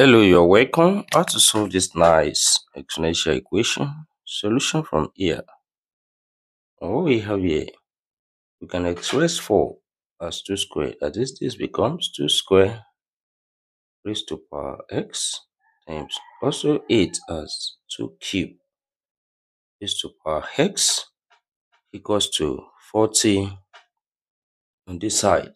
Hello, you're welcome. How to solve this nice exponential equation? Solution from here. What we have here, we can express 4 as 2 square. That is, this becomes 2 square raised to power x times also 8 as 2 cube raised to power x equals to 40 on this side.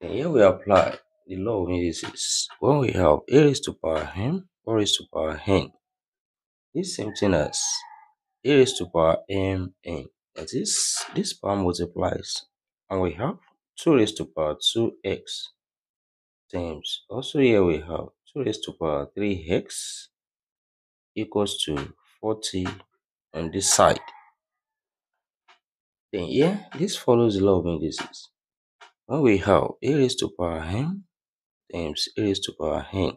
And here we apply the law of indices. When we have a raised to power m or raised to power n, this same thing as a raised to power m n. That is, this power multiplies and we have 2 raised to power 2x times also here we have 2 raised to power 3x equals to 40 on this side. Then here, this follows the law of indices. When we have a raised to power m a raised to power n,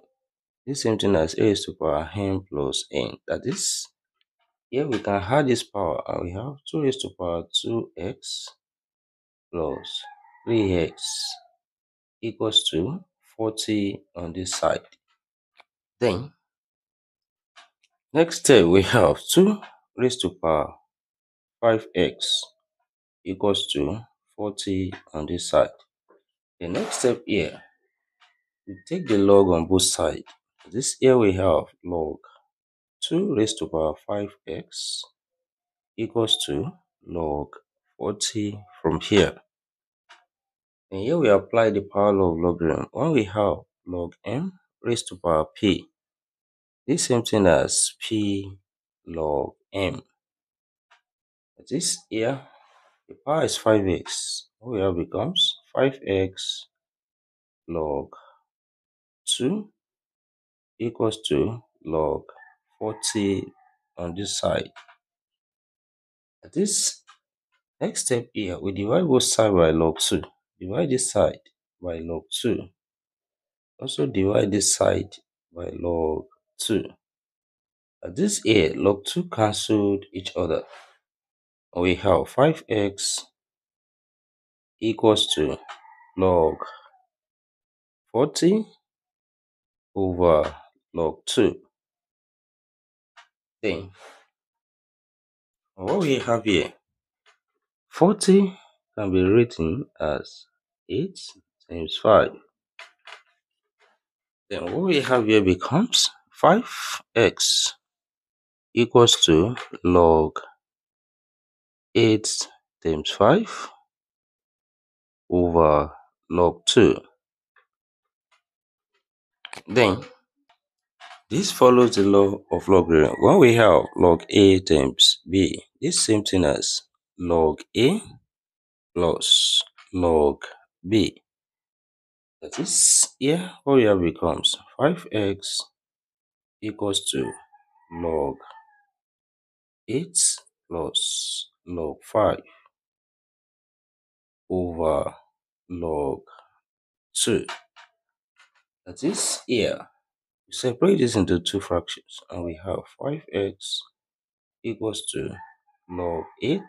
this same thing as a raised to power n plus n. That is, here we can add this power and we have 2 raised to power 2x plus 3x equals to 40 on this side. Then, next step we have 2 raised to power 5x equals to 40 on this side. The next step here, we take the log on both sides. This here we have log 2 raised to power 5x equals to log 40 from here. And here we apply the power law of logarithm. When we have log m raised to power p, this same thing as p log m. This here, the power is 5x. What we have becomes 5x log 2 equals to log 40 on this side. At this next step here, we divide both sides by log 2. Divide this side by log 2. Also divide this side by log 2. At this here, log 2 cancelled each other. We have 5x equals to log 40 over log 2. Then, what we have here, 40 can be written as 8 times 5. Then what we have here becomes 5x equals to log 8 times 5 over log 2. Then, this follows the law of logarithm. When we have log a times b, this same thing as log a plus log b. That is, here, we have becomes 5x equals to log 8 plus log 5 over log 2. That is here. We separate this into two fractions and we have 5x equals to log 8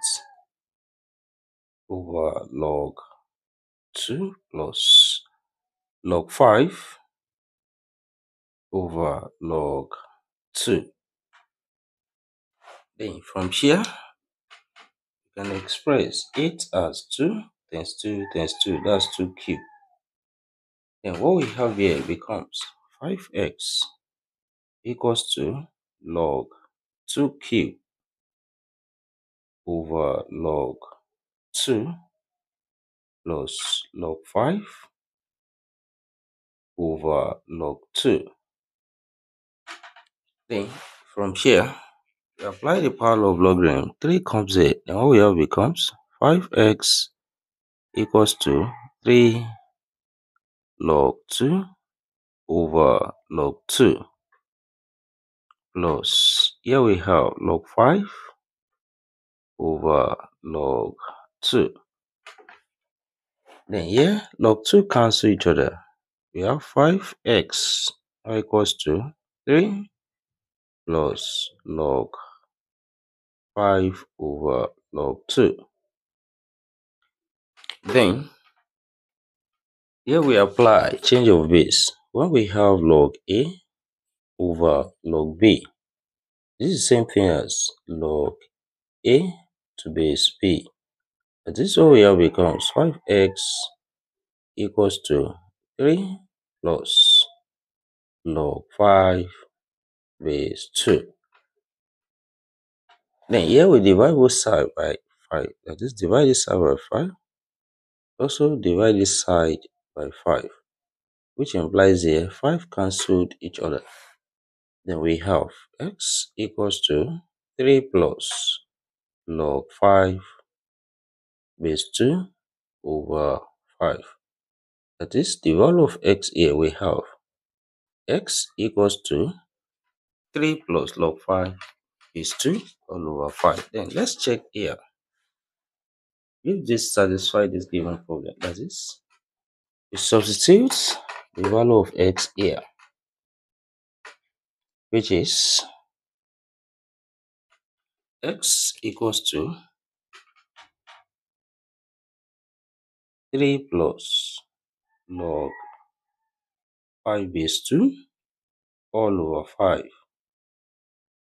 over log 2 plus log 5 over log 2. Then from here, you can express 8 as 2 times 2 times 2, that's 2 cubed. Then what we have here becomes 5x equals to log 2 cubed over log 2 plus log 5 over log 2. Then from here, we apply the power of logarithm. 3 comes here. Then what we have becomes 5x equals to 3 log 2 over log 2 plus here we have log 5 over log 2. Then here log 2 cancel each other. We have 5x equals to 3 plus log 5 over log 2. Then, here we apply change of base. when we have log A over log B, this is the same thing as log A to base B. This we have becomes 5x equals to 3 plus log 5 base 2. Then here we divide both side by 5. That is divide this side by 5. Also divide this side by 5. Which implies here 5 cancelled each other. Then we have x equals to 3 plus log 5 base 2 over 5. That is the value of x here we have x equals to 3 plus log 5 is 2 all over 5. Then let's check here. If this satisfies this given problem, that is, substitute the value of x here, which is x equals to 3 plus log 5 base 2 all over 5.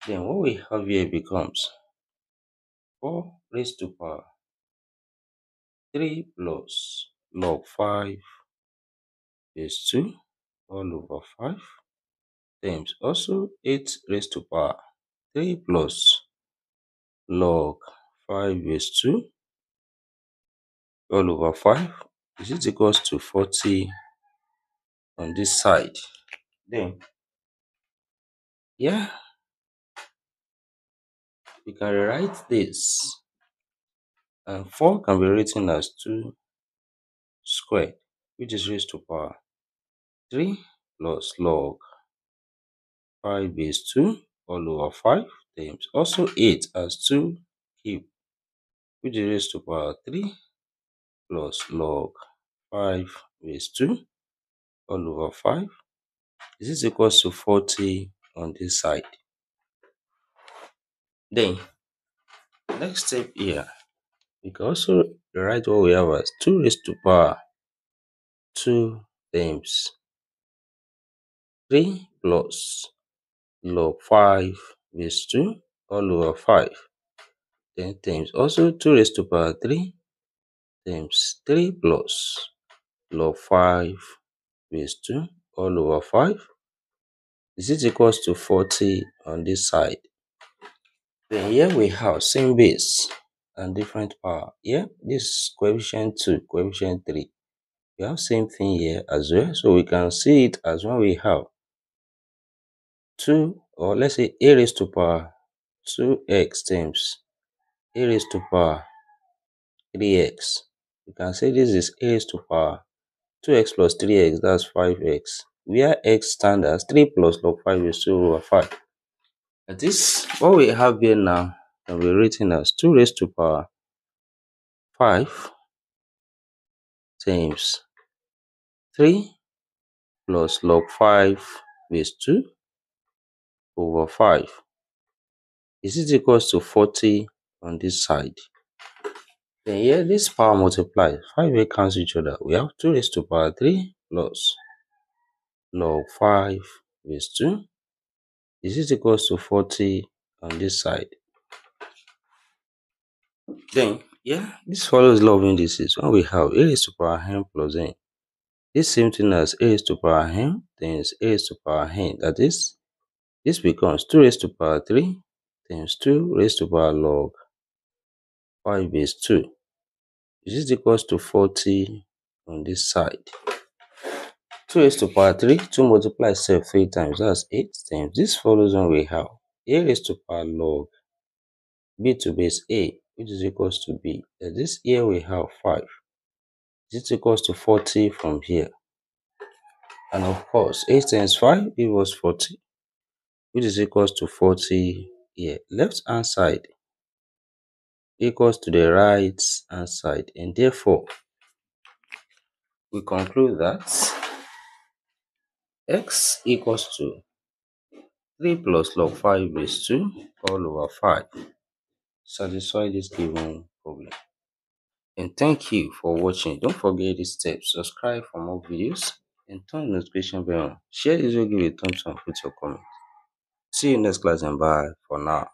Then what we have here becomes 4 raised to power 3 plus log 5 base 2 all over 5 times. Also 8 raised to power. 3 plus log 5 base 2 all over 5 is it equals to 40 on this side. Then yeah, we can rewrite this. And 4 can be written as 2 squared which is raised to power 3 plus log 5 base 2 all over 5 times also 8 as 2 cube which is raised to power 3 plus log 5 base 2 all over 5 this is equals to 40 on this side. Then next step here we can also write what we have as 2 raised to power 2 times 3 plus log 5 base 2 all over 5 then times also 2 raised to power 3 times 3 plus log 5 base 2 all over 5 This is equals to 40 on this side. Then here we have same base and different power. Here this is coefficient 2, coefficient 3. We have same thing here as well. So we can see it as when we have 2 or let's say a raised to power 2x times a raised to power 3x. You can say this is a raised to power 2x plus 3x, that's 5x. We Where x stands as 3 plus log 5 is 2 over 5. That is what we have here now can be written as 2 raised to power 5 times 3 plus log 5 base 2 over 5 is it equals to 40 on this side. Then here this power multiplies 5 will cancel each other. We have 2 raised to power 3 plus log 5 base 2 is it equals to 40 on this side. Then yeah this follows of indices when we have a raised to power n plus n. This same thing as a raised to power n times a raised to power n that is this becomes 2 raised to power 3 times 2 raised to power log 5 base 2 This is equals to 40 on this side. 2 raised to power 3, 2 multiply itself 3 times, that's 8 times. This follows on we have a raised to power log b to base a, which is equals to b. This here we have 5. Is equals to 40 from here? And of course, 8 times 5 gives us 40, which is equals to 40 here. Left hand side equals to the right hand side. And therefore, we conclude that x equals to 3 plus log 5 base 2 all over 5. Satisfy this given problem. And thank you for watching. Don't forget this step. Subscribe for more videos and turn notification bell on. Share this video, give a thumbs up, put your comment. See you next class and bye for now.